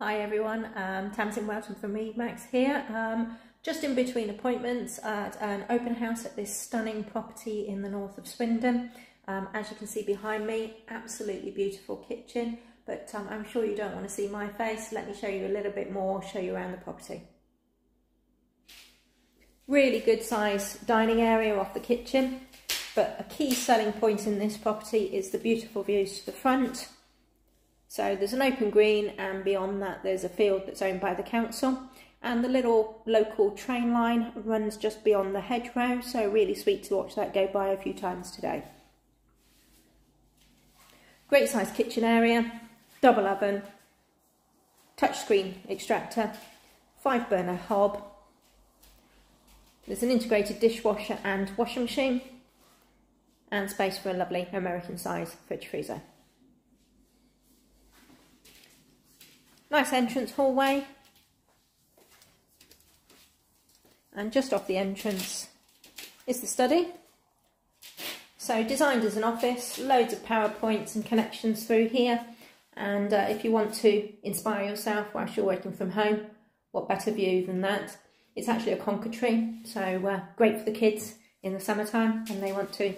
Hi everyone, um, Tamsin Welton from me, Max here. Um, just in between appointments at an open house at this stunning property in the north of Swindon. Um, as you can see behind me, absolutely beautiful kitchen, but um, I'm sure you don't want to see my face. Let me show you a little bit more, show you around the property. Really good size dining area off the kitchen, but a key selling point in this property is the beautiful views to the front so there's an open green and beyond that there's a field that's owned by the council and the little local train line runs just beyond the hedgerow so really sweet to watch that go by a few times today. Great sized kitchen area, double oven, touchscreen extractor, five burner hob. There's an integrated dishwasher and washing machine and space for a lovely American size fridge freezer. Nice entrance hallway. And just off the entrance is the study. So designed as an office, loads of PowerPoints and connections through here. And uh, if you want to inspire yourself whilst you're working from home, what better view than that? It's actually a conker tree, so uh, great for the kids in the summertime when they want to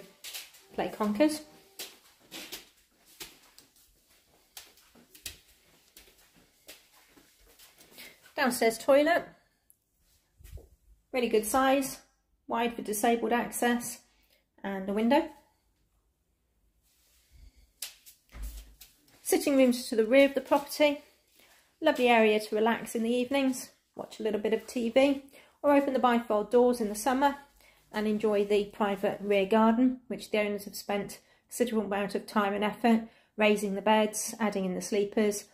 play conkers. Downstairs toilet, really good size, wide for disabled access and a window. Sitting rooms to the rear of the property, lovely area to relax in the evenings, watch a little bit of TV or open the bifold doors in the summer and enjoy the private rear garden which the owners have spent considerable amount of time and effort raising the beds, adding in the sleepers,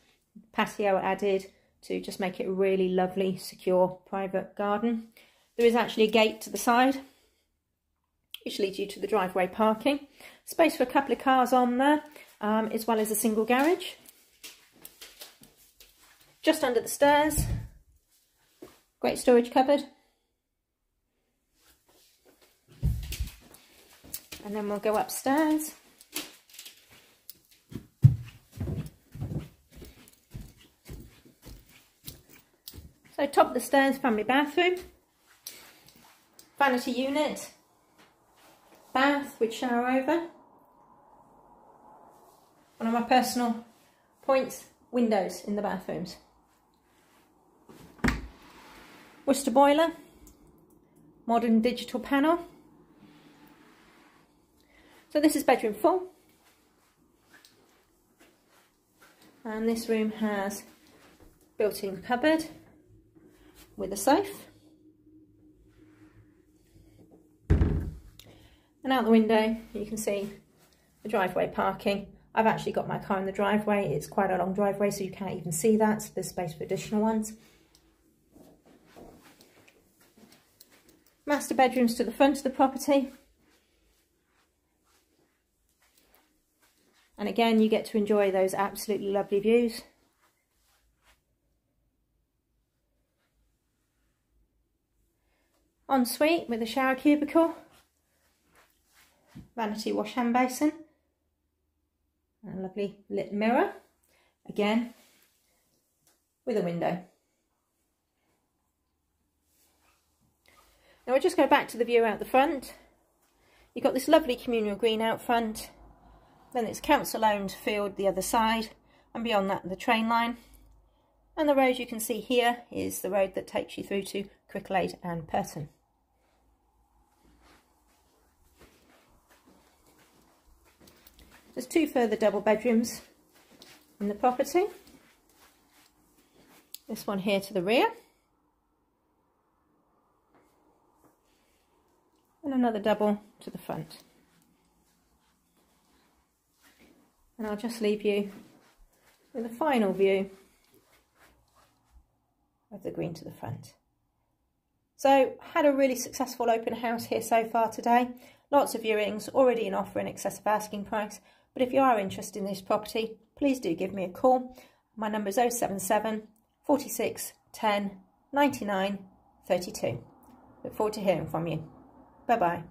patio added, to just make it a really lovely, secure, private garden. There is actually a gate to the side, which leads you to the driveway parking. Space for a couple of cars on there, um, as well as a single garage. Just under the stairs, great storage cupboard. And then we'll go upstairs. So top of the stairs, family bathroom, vanity unit, bath with shower over. One of my personal points, windows in the bathrooms. Worcester boiler, modern digital panel. So this is bedroom four. And this room has built-in cupboard with a safe. And out the window, you can see the driveway parking. I've actually got my car in the driveway. It's quite a long driveway, so you can't even see that. So there's space for additional ones. Master bedrooms to the front of the property. And again, you get to enjoy those absolutely lovely views. Ensuite with a shower cubicle, vanity wash hand basin, and a lovely lit mirror, again with a window. Now we'll just go back to the view out the front. You've got this lovely communal green out front, then it's council owned field the other side, and beyond that the train line. And the road you can see here is the road that takes you through to Cricklade and Purton. There's two further double bedrooms in the property. This one here to the rear. And another double to the front. And I'll just leave you with a final view of the green to the front. So had a really successful open house here so far today. Lots of viewings, already in offer in excess of asking price. But if you are interested in this property, please do give me a call. My number is 077 46 10 99 32. Look forward to hearing from you. Bye bye.